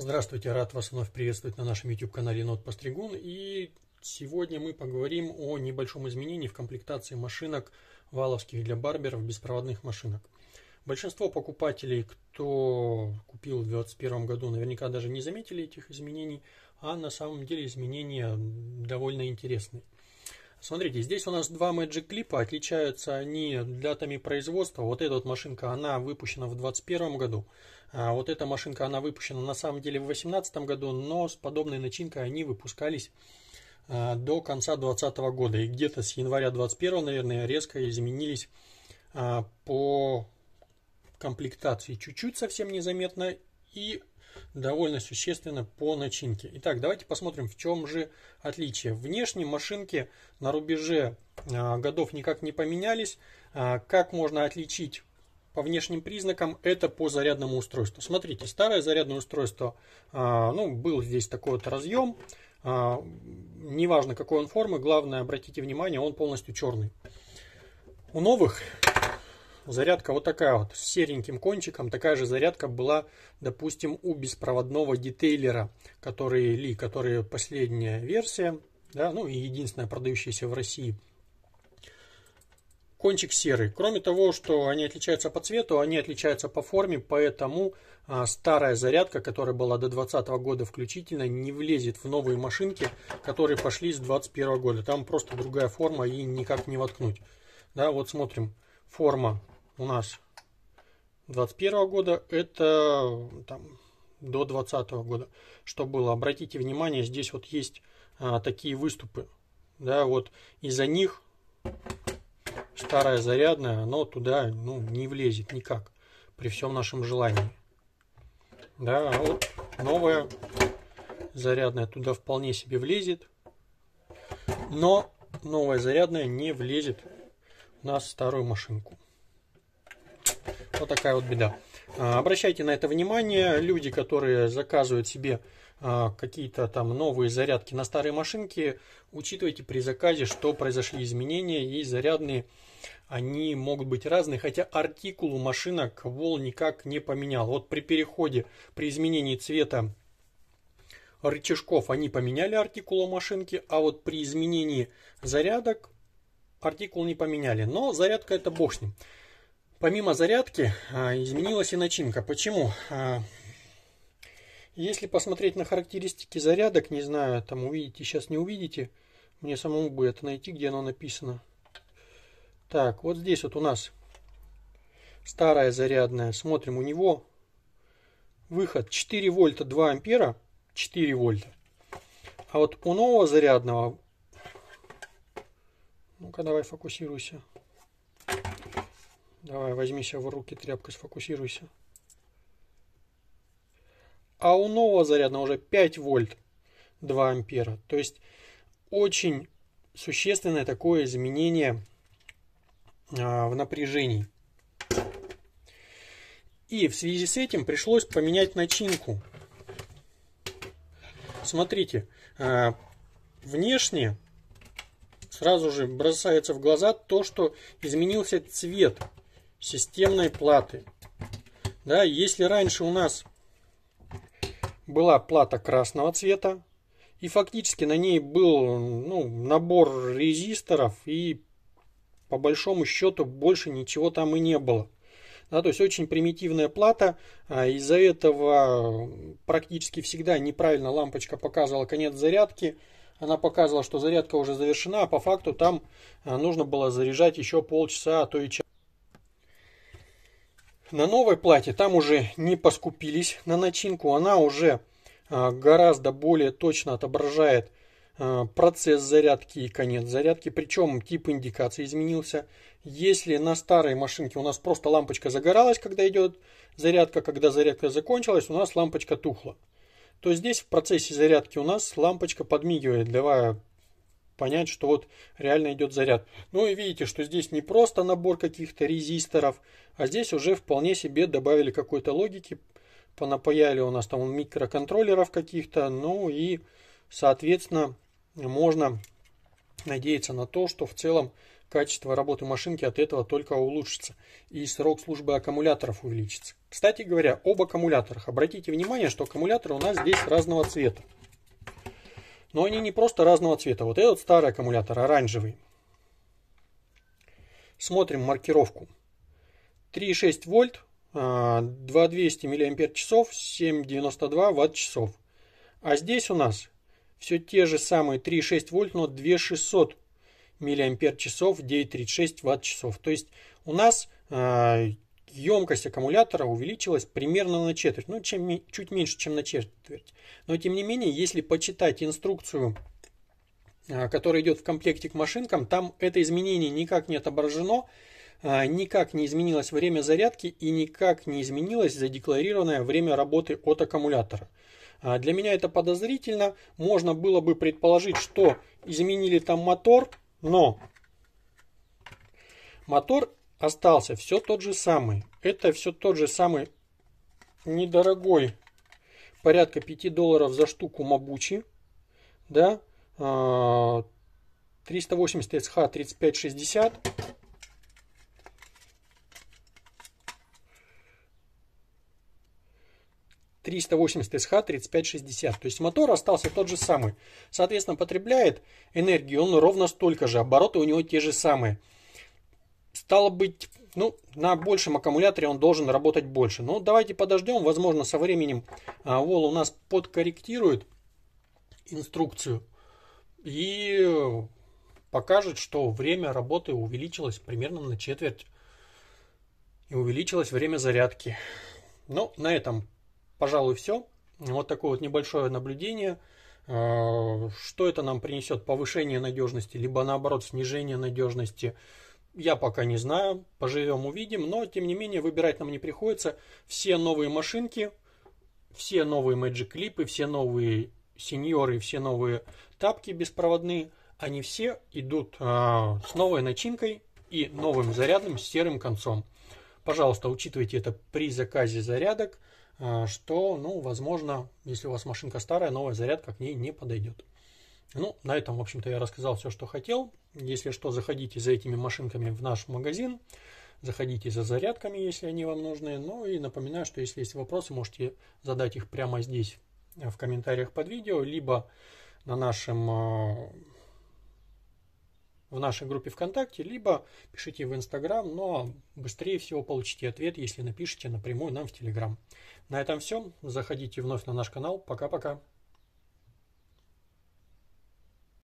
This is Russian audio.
Здравствуйте, рад вас вновь приветствовать на нашем YouTube-канале Нот Постригун. И сегодня мы поговорим о небольшом изменении в комплектации машинок валовских для барберов, беспроводных машинок. Большинство покупателей, кто купил в 2021 году, наверняка даже не заметили этих изменений, а на самом деле изменения довольно интересные. Смотрите, здесь у нас два Magic клипа, отличаются они датами производства. Вот эта вот машинка, она выпущена в 2021 году. А вот эта машинка, она выпущена на самом деле в 2018 году, но с подобной начинкой они выпускались а, до конца 2020 года. И где-то с января 2021, наверное, резко изменились а, по комплектации. Чуть-чуть совсем незаметно и довольно существенно по начинке. Итак, давайте посмотрим, в чем же отличие. Внешне машинки на рубеже а, годов никак не поменялись. А, как можно отличить по внешним признакам? Это по зарядному устройству. Смотрите, старое зарядное устройство, а, ну, был здесь такой вот разъем. Неважно, какой он формы, главное, обратите внимание, он полностью черный. У новых Зарядка вот такая вот, с сереньким кончиком. Такая же зарядка была, допустим, у беспроводного детейлера, который Ли, который последняя версия, да, ну и единственная продающаяся в России. Кончик серый. Кроме того, что они отличаются по цвету, они отличаются по форме, поэтому а, старая зарядка, которая была до 2020 года включительно, не влезет в новые машинки, которые пошли с 2021 года. Там просто другая форма и никак не воткнуть. Да, вот смотрим. Форма у нас 21 года, это там, до 20 года. Что было? Обратите внимание, здесь вот есть а, такие выступы. Да, вот из-за них старая зарядная, оно туда ну, не влезет никак при всем нашем желании. Да, а вот новая зарядная туда вполне себе влезет. Но новая зарядная не влезет у нас старую машинку. Вот такая вот беда. А, обращайте на это внимание. Люди, которые заказывают себе а, какие-то там новые зарядки на старые машинки, учитывайте при заказе, что произошли изменения и зарядные они могут быть разные, хотя артикул у машинок Вол никак не поменял. Вот при переходе, при изменении цвета рычажков они поменяли артикул у машинки, а вот при изменении зарядок артикул не поменяли. Но зарядка это бог с ним. Помимо зарядки а, изменилась и начинка. Почему? А, если посмотреть на характеристики зарядок, не знаю, там увидите, сейчас не увидите, мне самому это найти, где оно написано. Так, вот здесь вот у нас старая зарядная. Смотрим, у него выход 4 вольта 2 ампера, 4 вольта. А вот у нового зарядного, ну-ка давай фокусируйся. Давай, возьми себя в руки тряпкой, сфокусируйся. А у нового зарядного уже 5 вольт 2 ампера. То есть очень существенное такое изменение а, в напряжении. И в связи с этим пришлось поменять начинку. Смотрите, а, внешне сразу же бросается в глаза то, что изменился цвет системной платы. Да, если раньше у нас была плата красного цвета, и фактически на ней был ну, набор резисторов, и по большому счету больше ничего там и не было. Да, то есть очень примитивная плата, а из-за этого практически всегда неправильно лампочка показывала конец зарядки, она показывала, что зарядка уже завершена, а по факту там а, нужно было заряжать еще полчаса, а то и час. На новой плате там уже не поскупились на начинку, она уже а, гораздо более точно отображает а, процесс зарядки и конец зарядки, причем тип индикации изменился. Если на старой машинке у нас просто лампочка загоралась, когда идет зарядка, когда зарядка закончилась, у нас лампочка тухла, то здесь в процессе зарядки у нас лампочка подмигивает, давая понять, что вот реально идет заряд. Ну и видите, что здесь не просто набор каких-то резисторов, а здесь уже вполне себе добавили какой-то логики, понапаяли у нас там микроконтроллеров каких-то, ну и, соответственно, можно надеяться на то, что в целом качество работы машинки от этого только улучшится. И срок службы аккумуляторов увеличится. Кстати говоря, об аккумуляторах. Обратите внимание, что аккумуляторы у нас здесь разного цвета. Но они не просто разного цвета. Вот этот старый аккумулятор, оранжевый. Смотрим маркировку. 3,6 вольт, 2200 мАч, 7,92 ватт-часов. А здесь у нас все те же самые 3,6 вольт, но 2600 мАч, 9,36 ватт-часов. То есть у нас э, емкость аккумулятора увеличилась примерно на четверть. Ну, чем, чуть меньше, чем на четверть. Но тем не менее, если почитать инструкцию, э, которая идет в комплекте к машинкам, там это изменение никак не отображено. А, никак не изменилось время зарядки и никак не изменилось задекларированное время работы от аккумулятора. А, для меня это подозрительно. Можно было бы предположить, что изменили там мотор, но мотор остался все тот же самый. Это все тот же самый недорогой, порядка 5 долларов за штуку Мабучи. Да, 380 SH 3560 380 SH 3560. То есть мотор остался тот же самый. Соответственно, потребляет энергию он ровно столько же. Обороты у него те же самые. Стало быть, ну, на большем аккумуляторе он должен работать больше. Но давайте подождем. Возможно, со временем а, Вол у нас подкорректирует инструкцию и покажет, что время работы увеличилось примерно на четверть. И увеличилось время зарядки. Ну, на этом пожалуй, все. Вот такое вот небольшое наблюдение. А, что это нам принесет? Повышение надежности, либо наоборот снижение надежности? Я пока не знаю. Поживем, увидим. Но, тем не менее, выбирать нам не приходится. Все новые машинки, все новые Magic клипы, все новые сеньоры, все новые тапки беспроводные, они все идут а, с новой начинкой и новым зарядным серым концом. Пожалуйста, учитывайте это при заказе зарядок. А, что, ну, возможно, если у вас машинка старая, новая зарядка к ней не подойдет. Ну, на этом, в общем-то, я рассказал все, что хотел. Если что, заходите за этими машинками в наш магазин. Заходите за зарядками, если они вам нужны. Ну и напоминаю, что если есть вопросы, можете задать их прямо здесь в комментариях под видео, либо на нашем а, в нашей группе ВКонтакте, либо пишите в Инстаграм, но быстрее всего получите ответ, если напишите напрямую нам в Телеграм. На этом все. Заходите вновь на наш канал. Пока-пока.